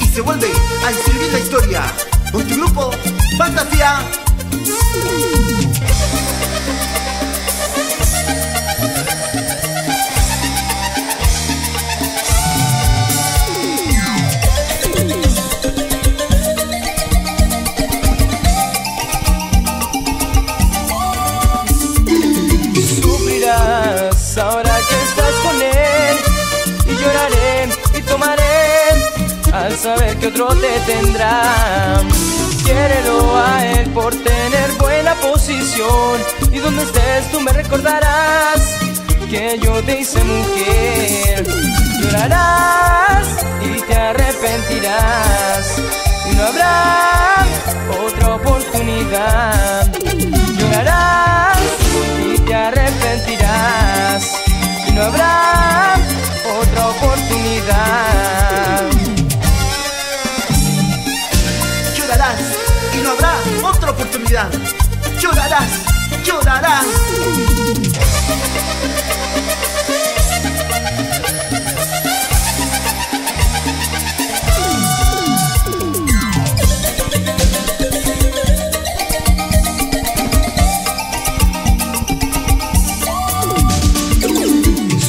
Y se vuelve a escribir la historia con grupo Fantasía. Ahora que estás con él y lloraré y tomaré al saber que otro te tendrá. Quiérelo a él por tener buena posición y donde estés tú me recordarás que yo te hice mujer. Llorarás y te arrepentirás y no habrá Y no habrá otra oportunidad. Llorarás, llorarás.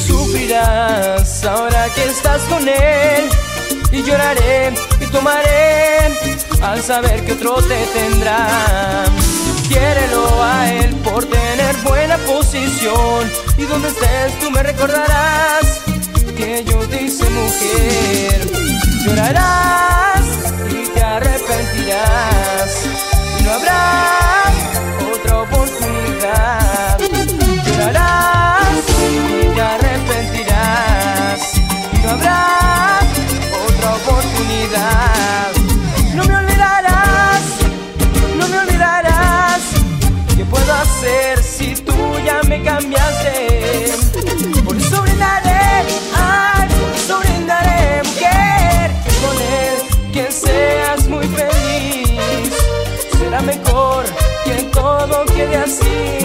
Sufrirás ahora que estás con él y lloraré y tomaré al saber que otro te tendrá. Quiérelo a él por tener buena posición y donde estés tú me recordarás que yo te mujer. Llorarás si tú ya me cambiaste? Por eso brindaré, ay, por eso brindaré, mujer. Con él, que seas muy feliz. Será mejor que todo quede así.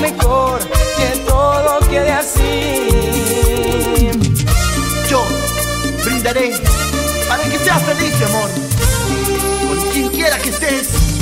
Mejor que todo quede así. Yo brindaré para que seas feliz, amor. Con quien quiera que estés.